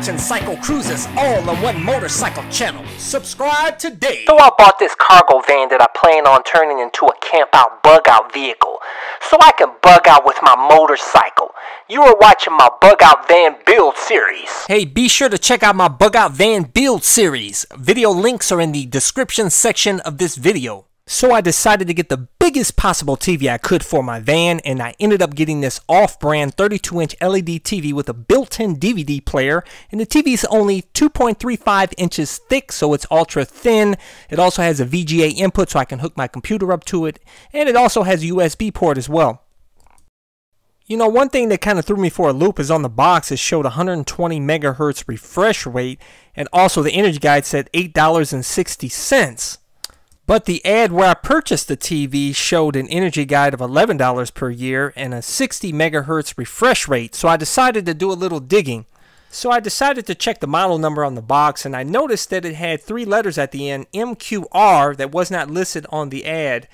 watching CycleCruza's all on one motorcycle channel. Subscribe today. So I bought this cargo van that I plan on turning into a camp out bug out vehicle so I can bug out with my motorcycle. You are watching my bug out van build series. Hey, be sure to check out my bug out van build series. Video links are in the description section of this video. So I decided to get the biggest possible TV I could for my van and I ended up getting this off-brand 32-inch LED TV with a built-in DVD player and the TV is only 2.35 inches thick so it's ultra thin. It also has a VGA input so I can hook my computer up to it and it also has a USB port as well. You know, one thing that kind of threw me for a loop is on the box it showed 120 megahertz refresh rate and also the energy guide said $8.60. But the ad where I purchased the TV showed an energy guide of $11 per year and a 60 megahertz refresh rate, so I decided to do a little digging. So I decided to check the model number on the box and I noticed that it had three letters at the end, MQR, that was not listed on the ad.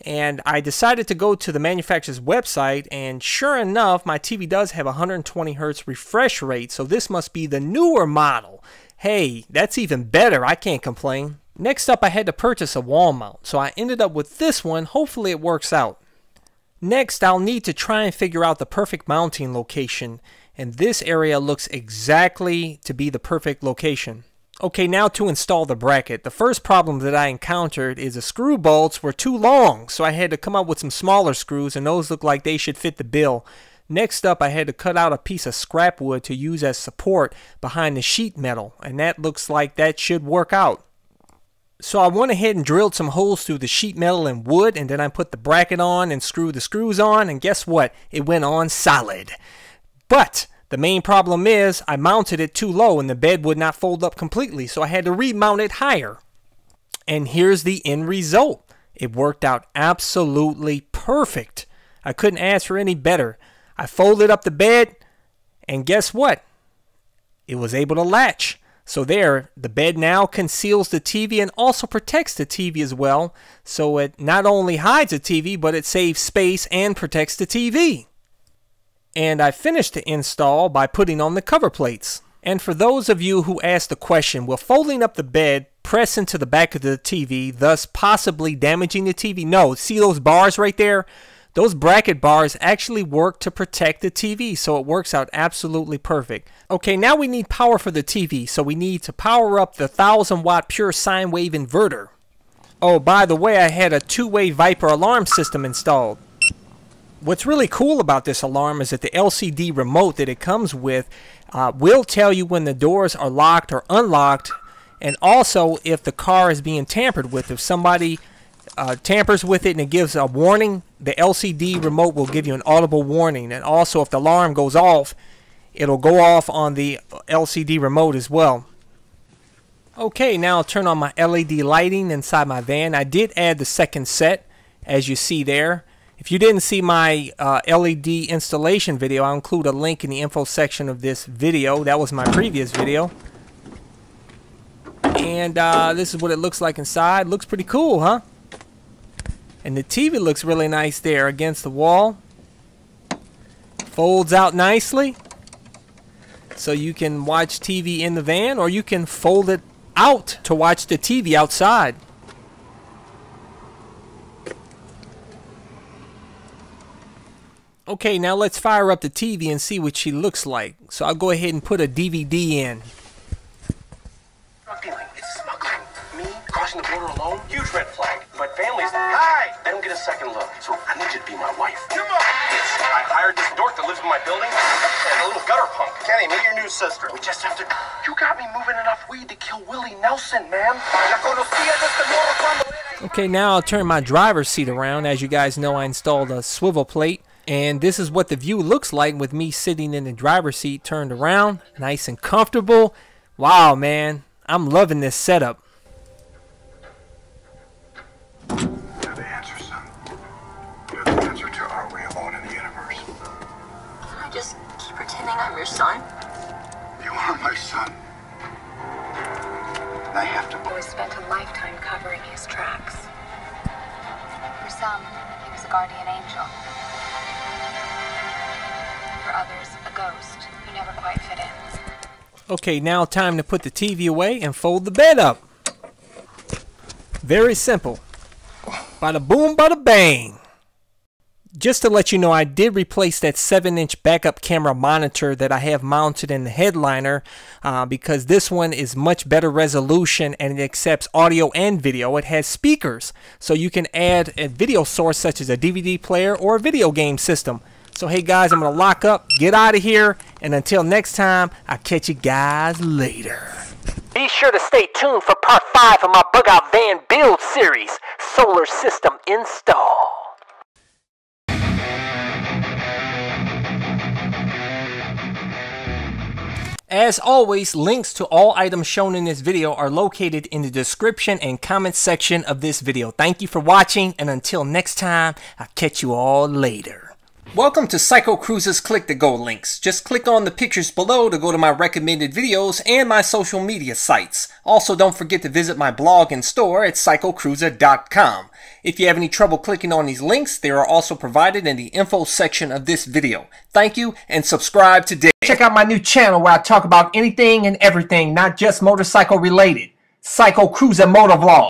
And I decided to go to the manufacturer's website and sure enough, my TV does have 120 hertz refresh rate, so this must be the newer model. Hey, that's even better, I can't complain. Next up I had to purchase a wall mount, so I ended up with this one, hopefully it works out. Next I'll need to try and figure out the perfect mounting location, and this area looks exactly to be the perfect location. Okay, now to install the bracket. The first problem that I encountered is the screw bolts were too long, so I had to come up with some smaller screws, and those look like they should fit the bill. Next up, I had to cut out a piece of scrap wood to use as support behind the sheet metal, and that looks like that should work out. So I went ahead and drilled some holes through the sheet metal and wood and then I put the bracket on and screwed the screws on and guess what? It went on solid. But the main problem is I mounted it too low and the bed would not fold up completely so I had to remount it higher. And here's the end result. It worked out absolutely perfect. I couldn't ask for any better. I folded up the bed and guess what? It was able to latch. So there, the bed now conceals the TV and also protects the TV as well. So it not only hides the TV, but it saves space and protects the TV. And I finished the install by putting on the cover plates. And for those of you who asked the question, will folding up the bed press into the back of the TV, thus possibly damaging the TV? No, see those bars right there? Those bracket bars actually work to protect the TV, so it works out absolutely perfect. Okay, now we need power for the TV, so we need to power up the 1000 watt pure sine wave inverter. Oh, by the way, I had a two-way Viper alarm system installed. What's really cool about this alarm is that the LCD remote that it comes with uh, will tell you when the doors are locked or unlocked, and also if the car is being tampered with. If somebody uh, tampers with it and it gives a warning, the LCD remote will give you an audible warning. And also, if the alarm goes off, it'll go off on the LCD remote as well. Okay, now I'll turn on my LED lighting inside my van. I did add the second set, as you see there. If you didn't see my uh, LED installation video, I'll include a link in the info section of this video. That was my previous video. And uh, this is what it looks like inside. Looks pretty cool, huh? And the TV looks really nice there against the wall. Folds out nicely. So you can watch TV in the van or you can fold it out to watch the TV outside. Okay, now let's fire up the TV and see what she looks like. So I'll go ahead and put a DVD in. Drug dealing, It's smuggling. Me crossing the border alone? Huge red flag. But families, a second look. So I need you to be my wife. Come on! Yes, I hired this dork that lives in my building and a little gutter punk. Kenny, meet your new sister. We just have to. You got me moving enough weed to kill Willie Nelson, man. Okay, now I'll turn my driver's seat around. As you guys know, I installed a swivel plate. And this is what the view looks like with me sitting in the driver's seat turned around. Nice and comfortable. Wow, man. I'm loving this setup. Keep I'm your son. You are my son. And I have to. We spent a lifetime covering his tracks. For some, he was a guardian angel. For others, a ghost who never quite fit in. Okay, now time to put the TV away and fold the bed up. Very simple. Bada boom, bada bang. Just to let you know, I did replace that 7 inch backup camera monitor that I have mounted in the headliner uh, because this one is much better resolution and it accepts audio and video. It has speakers, so you can add a video source such as a DVD player or a video game system. So, hey guys, I'm going to lock up, get out of here, and until next time, I'll catch you guys later. Be sure to stay tuned for part 5 of my Bug Out Van build series, Solar System Install. As always, links to all items shown in this video are located in the description and comment section of this video. Thank you for watching, and until next time, I'll catch you all later. Welcome to CycleCruza's Click to Go links. Just click on the pictures below to go to my recommended videos and my social media sites. Also, don't forget to visit my blog and store at cyclecruza.com. If you have any trouble clicking on these links, they are also provided in the info section of this video. Thank you and subscribe today. Check out my new channel where I talk about anything and everything, not just motorcycle related. CycleCruza Motovlog.